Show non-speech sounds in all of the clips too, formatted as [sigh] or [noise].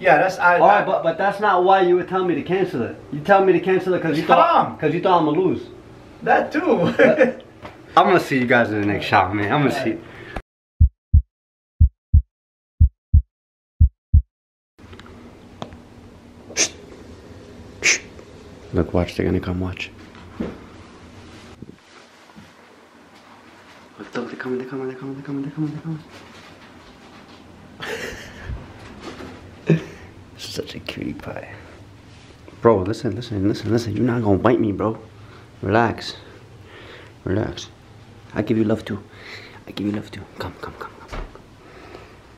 Yeah, that's I. All right, I- but but that's not why you would tell me to cancel it. You tell me to cancel it because you thought because you thought I'm gonna lose. that too. [laughs] I'm gonna see you guys in the next shot, man. I'm gonna see. Look, watch. They're gonna come. Watch. Look, look, they're coming. They're coming. They're coming. They're coming. They're coming. They're coming. Such a cutie pie. Bro, listen, listen, listen, listen. You're not gonna bite me, bro. Relax. Relax. I give you love too. I give you love too. Come, come, come, come.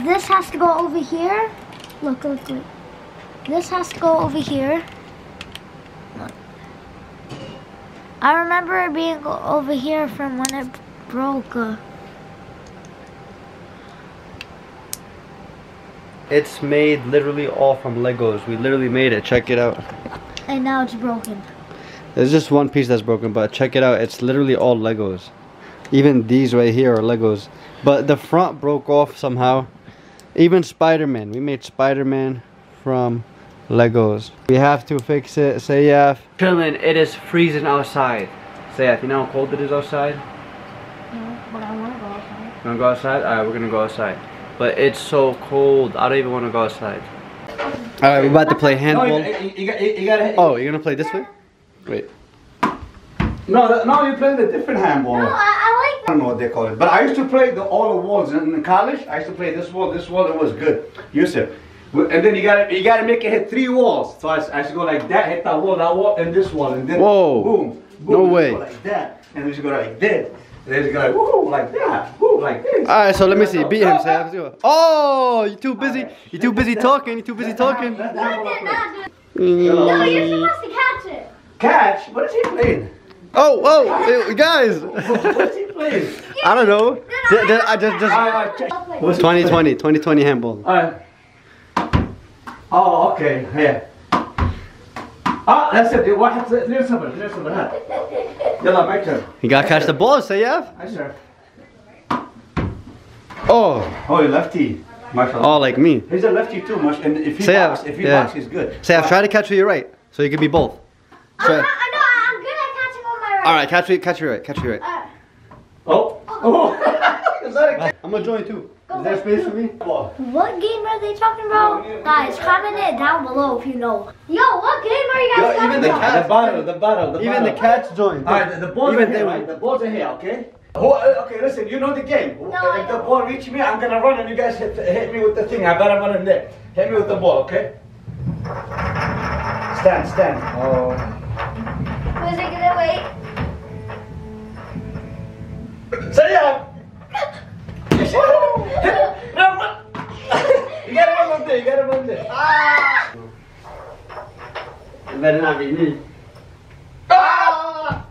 This has to go over here. Look, look, look. This has to go over here. I remember it being over here from when it broke. Uh, It's made literally all from Legos. We literally made it. Check it out. and now it's broken. There's just one piece that's broken, but check it out. It's literally all Legos. Even these right here are Legos. But the front broke off somehow. Even Spider-Man. We made Spider-Man from Legos. We have to fix it. Say yeah. Chillin', it is freezing outside. Say yeah, you know how cold it is outside? No, but I want to go outside. Wanna go outside? Alright, we're gonna go outside. But it's so cold. I don't even wanna go outside. Alright, we're about to play no, handball. you, you, you, you, you gotta. Oh, you're gonna play this way? Wait. No, no, you're playing the different handball. No, I, I I don't know what they call it, but I used to play the all the walls in, in college. I used to play this wall, this wall. It was good. Used to, and then you gotta you gotta make it hit three walls. So I, I used to go like that, hit that wall, that wall, and this wall, and then Whoa. boom, boom. No way. Go like that, and then you go like this. And then you go like woo, like that, woo, like this. Alright, so let me see. No, Beat no, him, no. Sam. Let's do it. Oh, you too busy. You too busy talking. You too busy talking. Let the handball want play. to. No, you're supposed to catch it. Catch? What is he playing? Oh, oh, eh, guys. what [laughs] is he playing? I don't know. Ju- ju- I just, just. Alright, check. I'll play. What's he playing? 2020, 2020 handball. Alright. Oh, okay. Yeah. Ah, that's it. واحد اثنين صفر اثنين صفر you my turn. You gotta catch the ball, say yeah. I sir. Oh. Oh, you lefty. Marshall. Oh, like me. He's a lefty too, Much, And if he say if he yeah. Box, he's good. Say, I've tried to catch you right, so you can be both. I'm, not, I'm, not, I'm good at catching on my right. All right, catch it, catch your right, catch your right. Uh. Oh. Oh. [laughs] [laughs] Is that a I'm gonna join too. Is there space for me? ball? What game are they talking about? Guys, comment it down below if you know. Yo, what game are you guys Yo, talking even the about? cat- The bottle, the bottle, the Even the cats joined. Alright, the, the balls Even are here, right? The balls are here, okay? Oh, uh, okay, listen, you know the game. No, if the don't. ball reach me, I'm gonna run and you guys hit, hit me with the thing. I better run in there. Hit me with the ball, okay? Stand, stand. Oh. Who's it gonna wait? Say yeah. No, you gotta run up there, you gotta run there. Ah! It better not be me. Ah!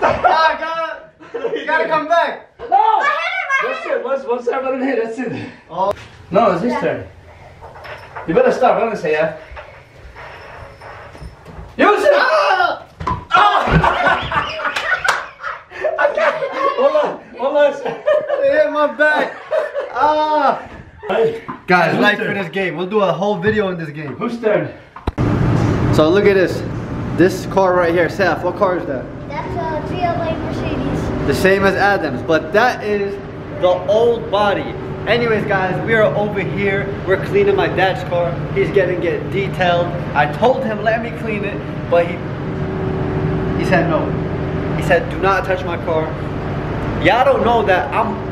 Ah, God. You gotta come back. No! I hit it, That's it. Once, once I run in here, that's it. Oh. No, it's his turn. You better stop running, say yeah. Use it! Ah! I can't. Hold on, hold on. It hit my back. Ah. Guys, Whose like turn? for this game. We'll do a whole video in this game. Who's turn? So look at this. This car right here, Seth. What car is that? That's a GLA Mercedes. The same as Adam's, but that is the old body. Anyways, guys, we are over here. We're cleaning my dad's car. He's getting it detailed. I told him let me clean it, but he he said no. He said do not touch my car. Y'all don't know that I'm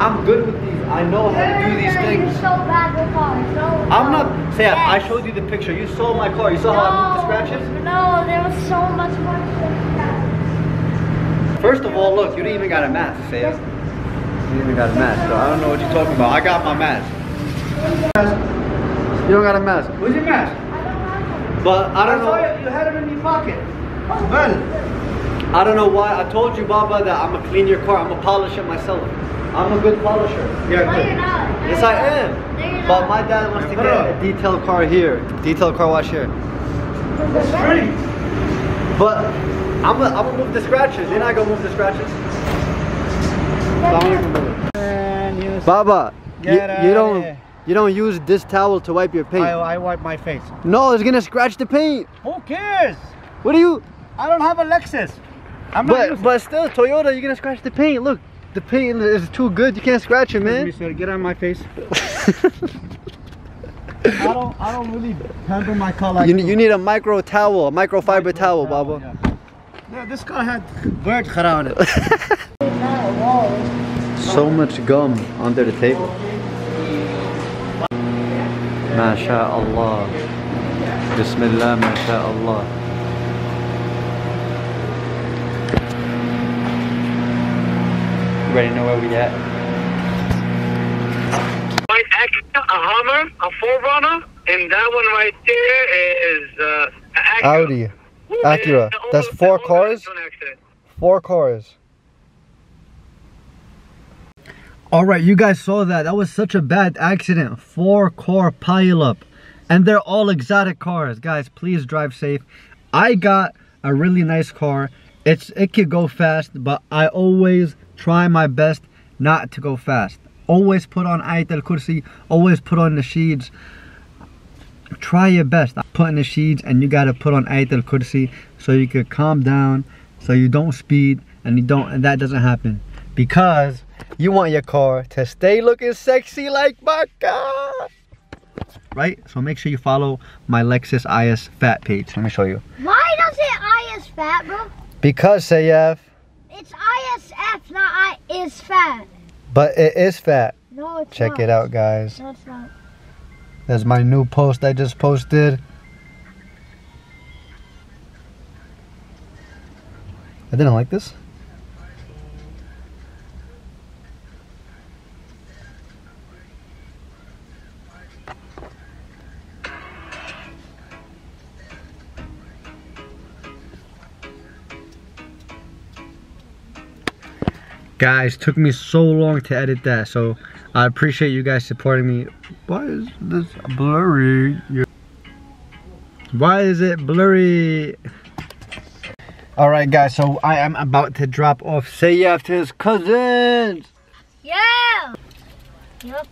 I'm good with these. I know how to do these things. so bad with cars. No, I'm no. not saying I showed you the picture. You saw my car. You saw how I moved the scratches. No, there was so much more to that. First of all, look, you didn't even got a mask, Saya. You didn't even got a mask, so I don't know what you're talking about. I got my mask. You don't got a mask. Where's your mask? I don't have one. But I don't saw know. you, you had it in your pocket. Well, I don't know why. I told you, Baba, that I'm gonna clean your car. I'm gonna polish it myself. I'm a good polisher. yeah, No, good. you're not. No, Yes, I am. No, But my dad wants to get a detailed car here. Detailed car wash here. It's free. But I'm gonna, I'm gonna move the scratches. Then I go move the scratches. Assalamu. Baba, you, Get you outta don't. You don't use this towel to wipe your paint. I, I wipe my face. no, it's gonna scratch the paint. Who cares? What do you? I don't have a Lexus. I'm not But using- but still, Toyota, you're gonna scratch the paint. Look, the paint is too good. You can't scratch it, man. get on my face. [laughs] I don't I don't really handle my car like you, you need a micro towel, a microfiber towel, Baba. Yeah. Yeah, this car had bird khara on it. [laughs] So much gum under the table. MashaAllah. Bismillah, MashaAllah. Ready to know where we at? White Acura, a Hummer, a 4Runner, and that one right there is uh, Acura. Audi. Woo, Acura. the That's four the cars? Accident accident. Four cars. All right, you guys saw that. That was such a bad accident. Four car pileup. And they're all exotic cars. Guys, please drive safe. I got a really nice car. It's it could go fast, but I always try my best not to go fast. Always put on Ayat al-Kursi, always put on the sheets. Try your best. Put in the sheets and you gotta put on Ayat al-Kursi so you could calm down, so you don't speed and you don't and that doesn't happen. Because you want your car to stay looking sexy like my car. Right? So make sure you follow my Lexus IS Fat page. Let me show you. Why does it IS fat, bro? Because Sayef, It's ISF, not I is fat. but it is fat. No, it's not. Check not. it out, guys. No, it's not. That's my new post I just posted. I didn't like this. Guys, took me so long to edit that, so I appreciate you guys supporting me. Why is this blurry? Why is it blurry? All right, guys. So I am about to drop off Sayef to his cousins. Yeah. Yep.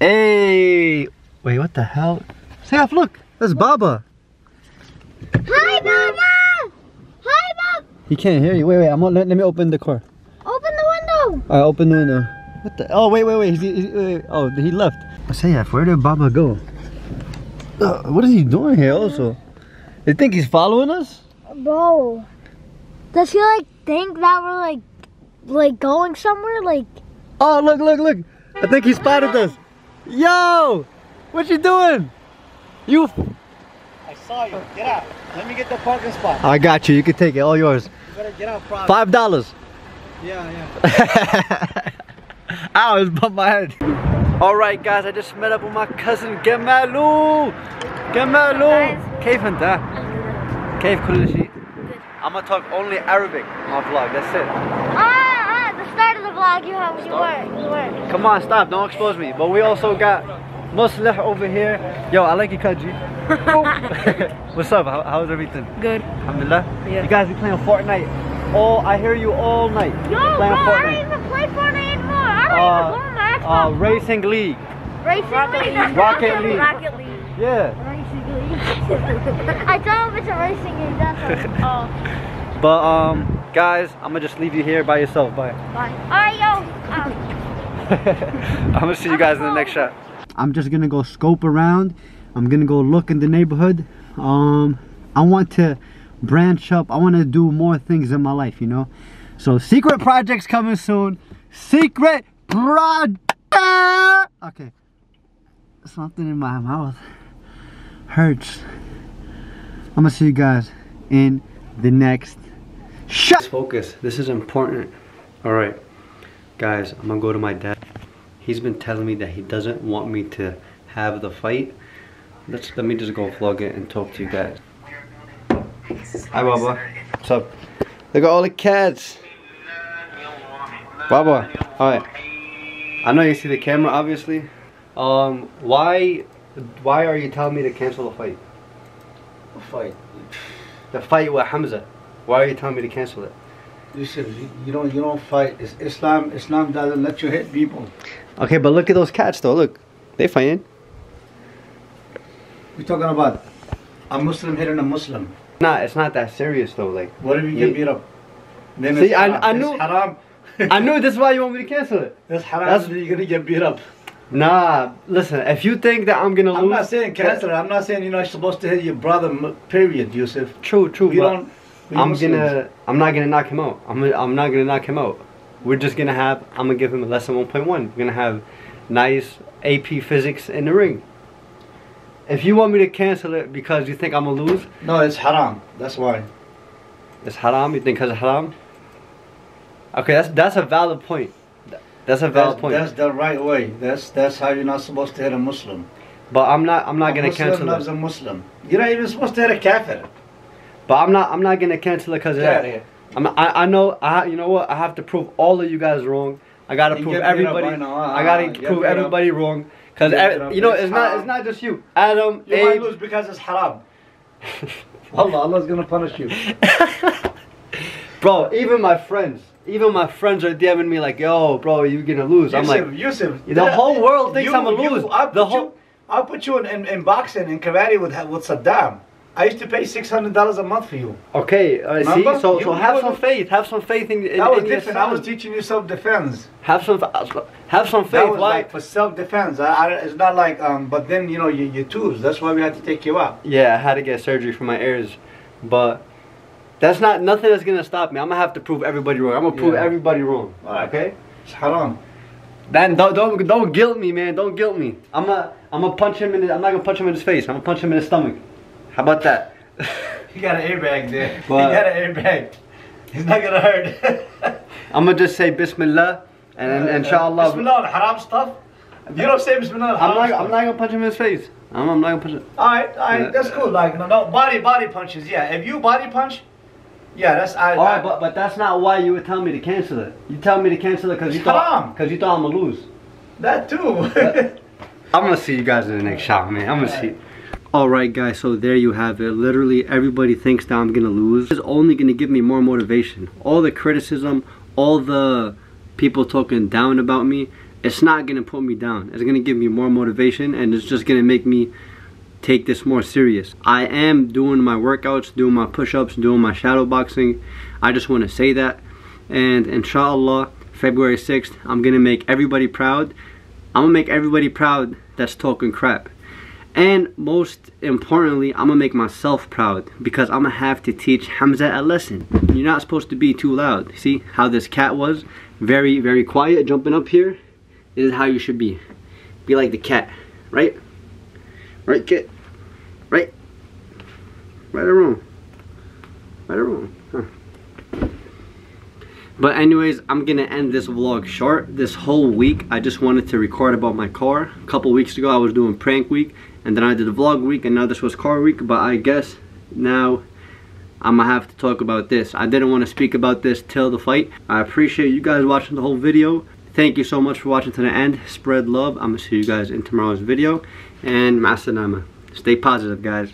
Hey, wait, what the hell? Sayef, look, that's Baba. Hi, Mama. Hi, Mom. He can't hear you. Wait, wait. I'm gonna, let, let me open the car. Open the window. I open the window. What the? Oh, wait, wait, wait. He's, he's, wait, Oh, he left. Sayef, where did Baba go? Uh, what is he doing here? Also, you think he's following us? Bro, does he like think that we're like, like going somewhere? Like, Oh, look, look, look. I think he spotted us. Yo, what you doing? You. I saw you. Get out. Let me get the parking spot. I got you. You can take it. All yours. You better get out properly. Five dollars. Yeah, yeah. [laughs] Ow, I was bumped my head. Alright guys, I just met up with my cousin Gemalu. Gemalu. Cave and that. Cave Kulishi. I'm gonna talk only Arabic on my vlog, that's it. Ah, ah, the start of the vlog you have, you work, you. Come on, stop, don't expose me. But we also got Musleh over here. Yo, I like you, kaji. [laughs] [laughs] What's up? How, how's everything? Good. Alhamdulillah. Yeah. You guys be playing Fortnite all I hear you all night. Yo, bro, playing I don't even play Fortnite anymore. I don't Uh, even go on my Uh, Racing League. Racing Rocket League. League. Rocket League. Rocket League. Yeah. Racing League. [laughs] I tell him it's a racing game. That's all. Oh, [laughs] But um, guys, I'm gonna just leave you here by yourself. Bye. Bye. All right, yo. Um, I'm gonna see you guys in the next shot. I'm just gonna go scope around. I'm gonna go look in the neighborhood. Um, I want to branch up. I want to do more things in my life, you know. So secret projects coming soon. Secret project. Okay. Something in my mouth hurts. I'm gonna see you guys in the next shot. Focus. This is important. All right. Guys, I'm gonna go to my dad. He's been telling me that he doesn't want me to have the fight. Let's let me just go vlog it and talk to you guys. Hi Baba. What's up? Look at all the cats. Baba. Alright. I know you see the camera obviously. Um why why are you telling me to cancel the fight? Fight. The fight with Hamzah. Why are you telling me to cancel it? Listen, you- you don't you don't fight. It's Islam. Islam doesn't let you hit people. Okay, but look at those cats though. Look. They fighting. We're talking about a Muslim hitting a Muslim. Nah, it's not that serious though. Like, What if you get beat up? Then See, I-. I It's knew- haram. [laughs] I knew this is why you want me to cancel it. That's haram. That's- you're gonna get beat up. Nah, listen. If you think that I'm gonna lose, I'm not saying cancel it. I'm not saying you're not supposed to hit your brother. Period, Yusuf. True, true. But don't. I'm Muslims. gonna. I'm not gonna knock him out. I'm. I'm not gonna knock him out. We're just gonna have. I'm gonna give him a lesson 1.1. We're gonna have nice AP physics in the ring. If you want me to cancel it because you think I'm gonna lose, No, it's haram. That's why. it's haram. You think because it's haram? Okay, that's that's a valid point. That's a valid That's, point. that's the right way. That's that's how you're not supposed to hit a Muslim. but I'm not. I'm not a gonna Muslim cancel loves it. a Muslim. You're not even supposed to hit a kafir. But I'm not. I'm not gonna cancel it because of that. here. I'm, I, I know. I, you know what? I have to prove all of you guys wrong. I gotta You prove get beat up, everybody. I I gotta uh, get prove everybody wrong. Cause You get ev- beat up. you know, It's it's not. It's not just you, Adam, You might Abe. lose because it's haram. [laughs] Allah, Allah's gonna punish you. [laughs] Bro, even my friends, even my friends are DMing me like, "Yo, bro, you're gonna lose." I'm like, Yusuf, the whole world thinks you, I'm gonna you- lose. I'll The put whole- you, I'll put you in, in, in boxing in karate with with Saddam. I used to pay six hundred dollars a month for you. okay, uh, see, Remember? so You- so have some faith. Have some faith in. in That was in different. I was teaching you self defense. Have some. Have some That faith. was Why? like for self defense. I, I, it's not like um. But then you know you you tools. That's why we had to take you out. Yeah, I had to get surgery for my ears, but that's not nothing that's gonna stop me. I'm gonna have to prove everybody wrong. I'm gonna prove Yeah. everybody wrong. Alright. Okay. It's haram. Then don't don't don't guilt me, man. Don't guilt me. I'm gonna I'm gonna punch him in. The, I'm not gonna punch him in his face. I'm gonna punch him in his stomach. How about that? [laughs] He got an airbag there. What? He got an airbag. He's not gonna hurt. [laughs] I'm gonna just say Bismillah and, and uh, inshallah. Bismillah, the haram stuff. You don't say Bismillah. I'm not stuff. I'm not gonna punch him in his face. I'm, I'm not gonna punch him. All right, all right, Yeah. that's cool. Like no, no, body, body punches. Yeah, if you body punch, yeah, that's I. All right, I- but but that's not why you would tell me to cancel it. You tell me to cancel it because you thought because you thought I'm gonna lose. that too. [laughs] I'm gonna see you guys in the next shot, man. I'm gonna see. Alright guys, so there you have it. Literally everybody thinks that I'm gonna lose. It's only gonna give me more motivation. All the criticism, all the people talking down about me, it's not gonna put me down. It's gonna give me more motivation and it's just gonna make me take this more serious. I am doing my workouts, doing my push-ups, doing my shadow boxing. I just wanna say that. And inshallah, February 6th, I'm gonna make everybody proud. I'm gonna make everybody proud that's talking crap. And most importantly, I'm gonna make myself proud because I'm gonna have to teach Hamzah a lesson. You're not supposed to be too loud. See how this cat was? Very, very quiet, jumping up here. This is how you should be. Be like the cat, right? Right, kid? Right? Right or wrong? Right or wrong? But anyways, I'm gonna end this vlog short. This whole week, I just wanted to record about my car. A couple weeks ago, I was doing prank week, and then I did a vlog week, and now this was car week. But I guess now I'm gonna have to talk about this. I didn't want to speak about this till the fight. I appreciate you guys watching the whole video. Thank you so much for watching to the end. Spread love. I'm gonna see you guys in tomorrow's video. And masanama. Stay positive, guys.